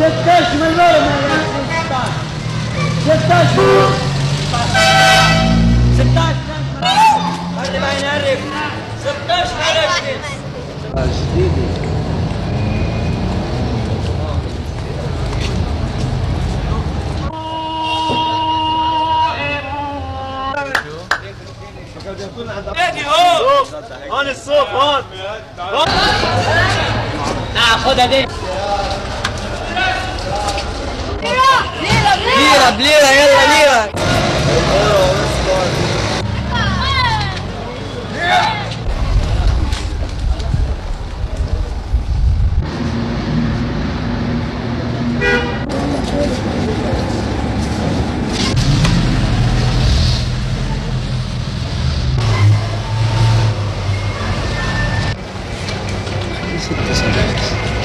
16 مليون 16 16 خلي ما ينعرف 16 على جديدة نادي هون هون الصوت هون تعال خدها دي بليره يلا ليره ست سنوات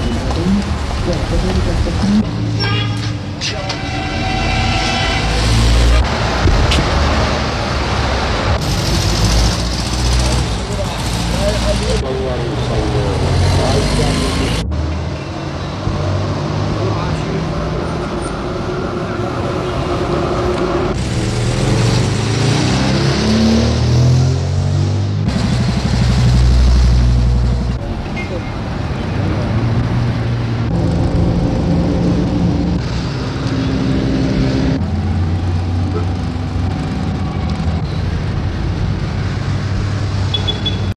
Thank you.